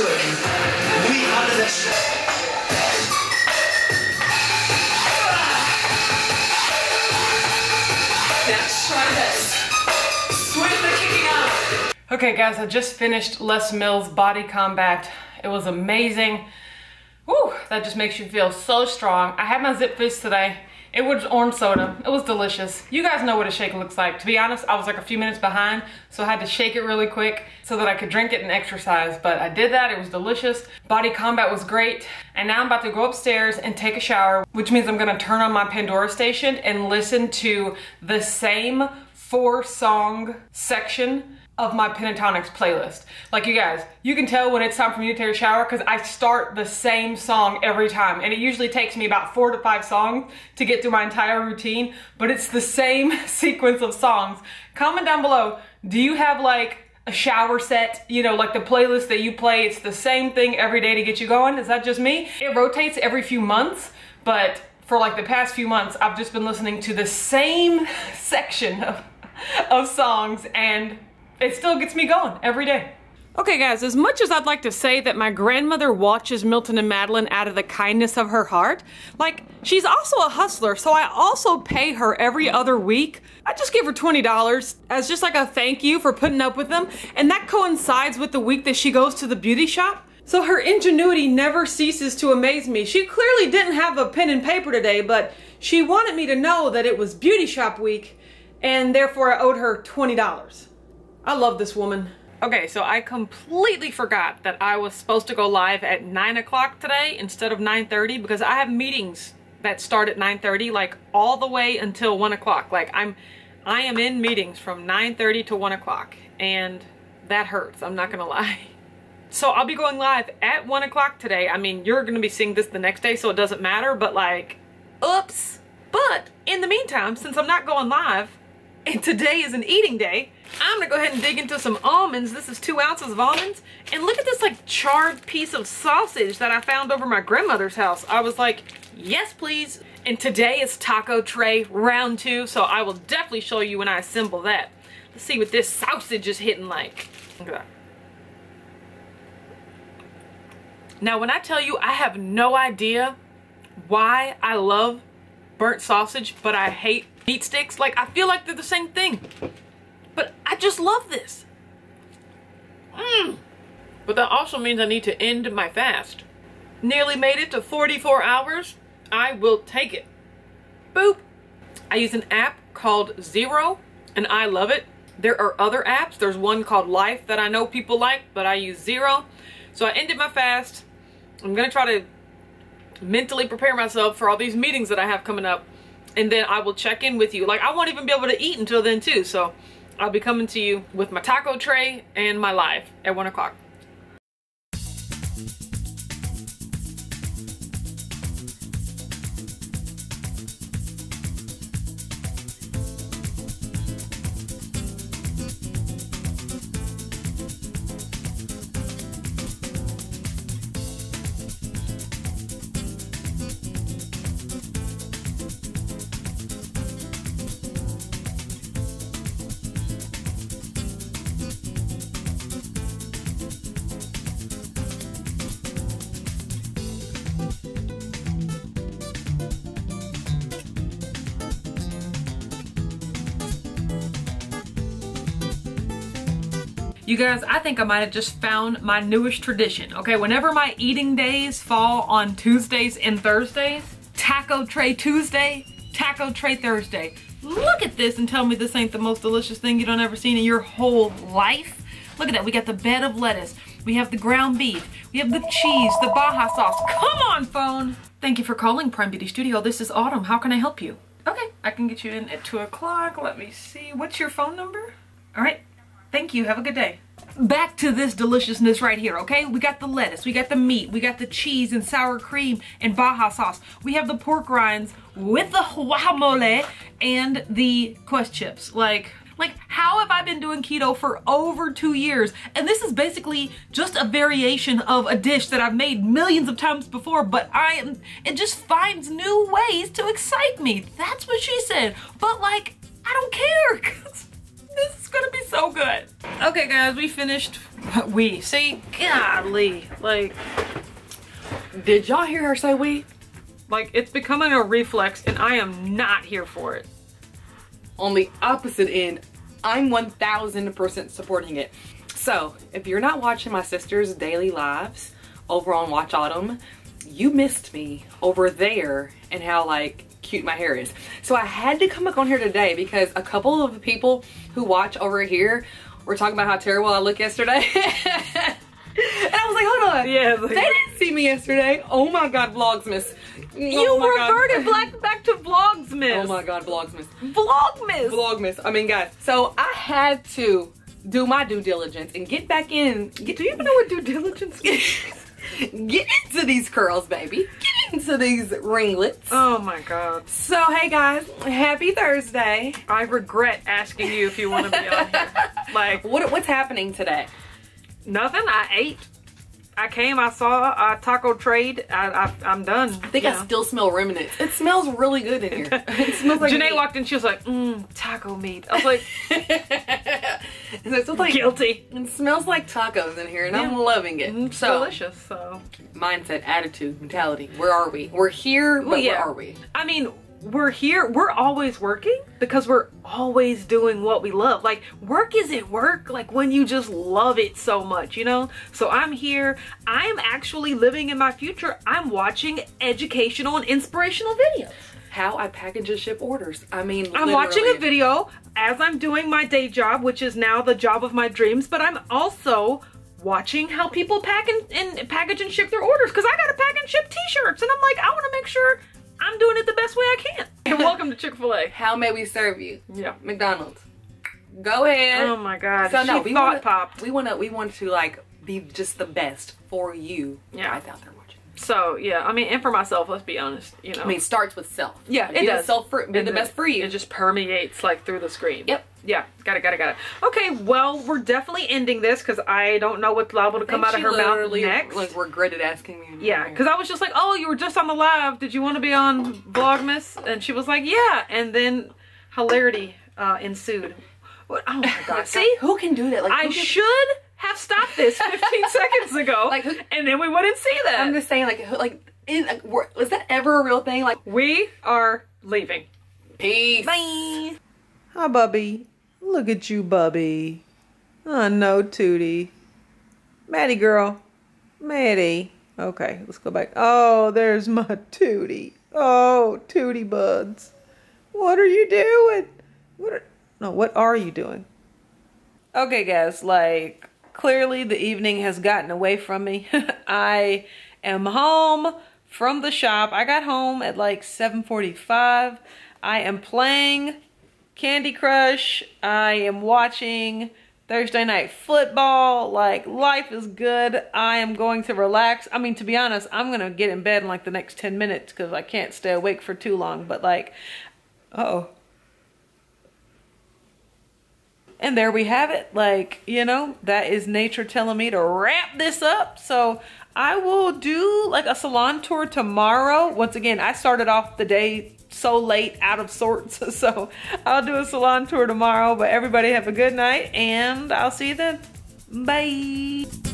We are the best. Okay guys, I just finished Les Mills Body Combat. It was amazing. Woo, that just makes you feel so strong. I had my Zipfizz today. It was orange soda. It was delicious. You guys know what a shake looks like. To be honest, I was like a few minutes behind, so I had to shake it really quick so that I could drink it and exercise. But I did that. It was delicious. Body combat was great. And now I'm about to go upstairs and take a shower, which means I'm gonna turn on my Pandora station and listen to the same four song section of my Pentatonix playlist. Like you guys, you can tell when it's time for me to take a shower because I start the same song every time. And it usually takes me about four to five songs to get through my entire routine, but it's the same sequence of songs. Comment down below, do you have like a shower set, you know, like the playlist that you play, it's the same thing every day to get you going? Is that just me? It rotates every few months, but for like the past few months, I've just been listening to the same section of, of songs and it still gets me going every day. Okay guys, as much as I'd like to say that my grandmother watches Milton and Madeline out of the kindness of her heart, like, she's also a hustler, so I also pay her every other week. I just give her $20 as just like a thank you for putting up with them, and that coincides with the week that she goes to the beauty shop. So her ingenuity never ceases to amaze me. She clearly didn't have a pen and paper today, but she wanted me to know that it was beauty shop week, and therefore I owed her $20. I love this woman. Okay, so I completely forgot that I was supposed to go live at 9 o'clock today instead of 9.30 because I have meetings that start at 9.30 like all the way until 1 o'clock. Like I'm, I am in meetings from 9.30 to 1 o'clock and that hurts, I'm not gonna lie. So I'll be going live at 1 o'clock today. I mean, you're gonna be seeing this the next day so it doesn't matter, but like, oops. But in the meantime, since I'm not going live, and today is an eating day, I'm gonna go ahead and dig into some almonds. This is two ounces of almonds. And look at this like charred piece of sausage that I found over my grandmother's house. I was like, yes, please. And today is taco tray round two, so I will definitely show you when I assemble that. Let's see what this sausage is hitting like. Look at that. Now, when I tell you I have no idea why I love burnt sausage, but I hate meat sticks, like I feel like they're the same thing. But I just love this. Mmm. But that also means I need to end my fast. Nearly made it to 44 hours. I will take it. Boop. I use an app called Zero and I love it. There are other apps. There's one called Life that I know people like, but I use Zero. So I ended my fast. I'm going to try to mentally prepare myself for all these meetings that I have coming up. And then I will check in with you. Like, I won't even be able to eat until then, too. So I'll be coming to you with my taco tray and my live at 1 o'clock. You guys, I think I might have just found my newest tradition. Okay, whenever my eating days fall on Tuesdays and Thursdays, Taco Tray Tuesday, Taco Tray Thursday. Look at this and tell me this ain't the most delicious thing you don't ever seen in your whole life. Look at that, we got the bed of lettuce. We have the ground beef. We have the cheese, the Baja sauce. Come on, phone. Thank you for calling Prime Beauty Studio. This is Autumn. How can I help you? Okay, I can get you in at 2 o'clock. Let me see. What's your phone number? All right, Thank you. Have a good day. Back to this deliciousness right here, okay? We got the lettuce, we got the meat, we got the cheese and sour cream and Baja sauce. We have the pork rinds with the guacamole and the quest chips. Like, like how have I been doing keto for over two years? And this is basically just a variation of a dish that I've made millions of times before, but I am, it just finds new ways to excite me. That's what she said. But like, I don't care. so good. Okay guys, we finished. We, see, golly, like, did y'all hear her say we? Like, it's becoming a reflex and I am not here for it. On the opposite end, I'm 1000% supporting it. So if you're not watching my sister's daily lives over on Watch Autumn, you missed me over there and how like cute my hair is. So I had to come back on here today because a couple of people who watch over here were talking about how terrible I look yesterday. And I was like, hold on. Yeah, They didn't see me yesterday. Oh my god, Vlogsmas. You oh reverted black back to Vlogsmas. Oh my god, Vlogsmas. Vlogmas. Vlogmas. I mean, guys. So I had to do my due diligence and get back in. Get, Do you even know what due diligence is? get into these curls, baby. Into these ringlets. oh my god. So, hey guys, happy Thursday. I regret asking you if you want to be on here. Like, What, what's happening today? nothing. I ate. I came, I saw a taco trade. I, I, I'm done. I think I still smell remnants. It smells really good in here. it smells like Janae meat. walked in, she was like, mmm, taco meat. I was like, And it smells like guilty. It smells like tacos in here, and I'm loving it. Mm, it's so, delicious, so. mindset, attitude, mentality. Where are we? We're here, but Well, yeah. where are we? I mean, we're here, we're always working because we're always doing what we love. Like, work isn't work, like when you just love it so much, you know? So I'm here, I'm actually living in my future. I'm watching educational and inspirational videos. How I package and ship orders. I mean, I'm watching a video as I'm doing my day job, which is now the job of my dreams, but I'm also watching how people pack and, and package and ship their orders because I gotta pack and ship t-shirts and I'm like, I wanna make sure I'm doing it the best way I can. And welcome to Chick-fil-A. How may we serve you? Yeah. McDonald's. Go ahead. Oh my god. so no, we thought wanna, popped. We want to. We want to like be just the best for you. Yeah. guys out there watching. So yeah, I mean, and for myself, let's be honest, you know. I mean, it starts with self. yeah, it does. Self for, be And the best for you. It just permeates like through the screen. Yep. Yeah, got it, got it, got it. Okay, well, we're definitely ending this because I don't know what's liable to come out of her mouth next. Like regretted asking me. Yeah, because I was just like, oh, you were just on the live. Did you want to be on Vlogmas? And she was like, yeah. And then hilarity uh, ensued. What? Oh my god. See? who can do that? Like I should stopped this 15 seconds ago. Like, who- and then we wouldn't see that. I'm just saying, like, who- like, is, like, was that ever a real thing? Like, we are leaving. peace. Bye. Hi, Bubby. Look at you, Bubby. Oh, no, Tootie. Maddie girl. Maddie. Okay, let's go back. Oh, there's my Tootie. Oh, Tootie buds. What are you doing? What are, no, what are you doing? Okay, guys, like, clearly the evening has gotten away from me. I am home from the shop. I got home at like 7.45. I am playing Candy Crush. I am watching Thursday Night Football. Like, life is good. I am going to relax. I mean, to be honest, I'm going to get in bed in like the next 10 minutes because I can't stay awake for too long. But, like, uh oh. And there we have it. Like, you know, that is nature telling me to wrap this up. So I will do like a salon tour tomorrow. Once again, I started off the day so late, out of sorts. So I'll do a salon tour tomorrow. But everybody have a good night and I'll see you then. Bye.